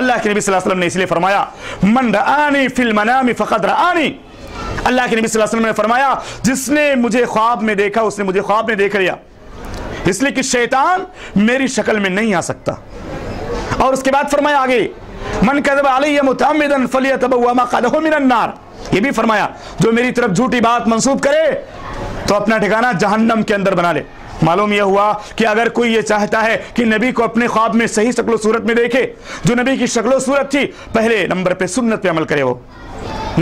اللہ کے نبی صلی اللہ علیہ وسلم نے اس لیے فرمایا من رآنی فی المنام فقد رآنی اللہ کے نبی صلی اللہ علیہ وسلم نے فرمایا جس نے مجھے خواب میں دیکھا اس نے مجھے خواب میں دیکھ لیا اس لیے کہ شیطان میری شکل میں نہیں آ سکتا اور اس کے بعد فرمایا آگے من کذب علی متعمدا فلیتبوا مقعدہ من النار یہ بھی فرمایا، جو میری طرف جھوٹی بات منسوب کرے، تو اپنا ٹھکانہ جہنم کے اندر بنا لے. معلوم یہ ہوا کہ اگر کوئی یہ چاہتا ہے کہ نبی کو اپنے خواب میں صحیح شکل و صورت میں دیکھے، جو نبی کی شکل و صورت تھی، پہلے نمبر پہ سنت پہ عمل کرے وہ۔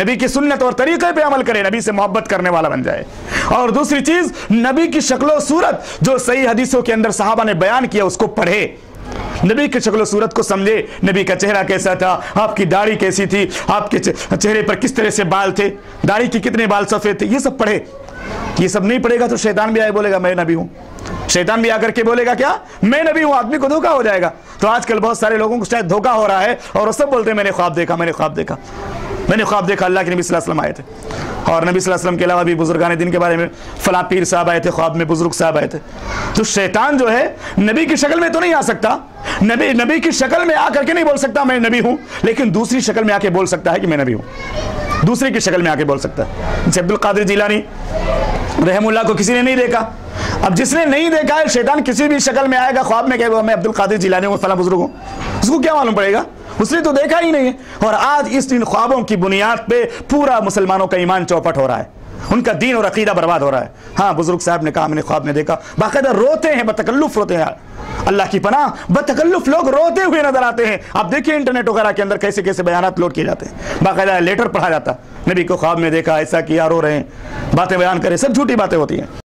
نبی کی سنت اور طریقے پہ عمل کرے، نبی سے محبت کرنے والا بن جائے۔ اور دوسری چیز، نبی کی شکل و صورت جو صحیح حدیثوں کے اندر صحابہ نے بیان کیا، اس کو پڑھے۔ نبی کی شکل و صورت کو سمجھے۔ نبی کا چہرہ کیسا تھا؟ آپ کی داڑھی کیسی تھی؟ آپ کے چہرے پر کس طرح سے بال تھے؟ داڑھی کی کتنے بال سفید تھے؟ یہ سب پڑھے۔ یہ سب نہیں پڑھے گا تو شیطان بھی آئے بولے گا، میں نبی ہوں۔ شیطان بھی آ کر کے بولے گا، کیا؟ میں نبی ہوں، آدمی کو دھوکا ہو جائے گا. تو آج کل بہت سارے لوگوں کو شاید دھوکا ہو رہا ہے اور وہ سب بولتے ہیں، میں نے خواب دیکھا، میں نے خواب دیکھا، میں نے خواب دیکھا، اللہ کے نبی صلی اللہ علیہ وسلم آئے تھے۔ اور نبی صلی اللہ علیہ وسلم کے علاوہ بھی بزرگان دن کے بارے میں فلاں پیر صاحب آئے تھے، خواب میں بزرگ صاحب آئے تھے۔ تو شیطان جو ہے، نبی کی شکل میں تو نہیں آ سکتا۔ نبی نبی کی شکل میں آ کر کے نہیں بول سکتا میں نبی ہوں، لیکن دوسری شکل میں آ کے بول سکتا ہے کہ میں نبی ہوں۔ دوسری کی شکل میں آ کے بول سکتا ہے۔ جیسے عبد القادر جیلانی رحم اللہ کو کسی نے نہیں دیکھا۔ اب جس نے نہیں دیکھا ہے، شیطان کسی بھی شکل میں آئے گا، خواب میں کہ میں عبد القادر جیلانی ہوں فلاں بزرگ ہوں۔ اس کو کیا معلوم پڑے گا؟ اس نے تو دیکھا ہی نہیں ہے۔ اور آج اس ان خوابوں کی بنیاد پہ پورا مسلمانوں کا ایمان چوپٹ ہو رہا ہے۔ ان کا دین اور عقیدہ برباد ہو رہا ہے۔ ہاں بزرگ صاحب نے کہا میں نے خواب میں دیکھا، باقاعدہ روتے ہیں، بتکلف روتے ہیں۔ اللہ کی پناہ، بتکلف لوگ روتے ہوئے نظر آتے ہیں۔ آپ دیکھیں انٹرنیٹ وغیرہ کے اندر کیسے کیسے بیانات لوڈ کیے جاتے ہیں۔ باقاعدہ لیٹر پڑھا جاتا۔ نبی کو خواب میں دیکھا، ایسا کیا، رو رہے ہیں۔ باتیں بیان کرے سب جھوٹی باتیں ہوتی ہیں۔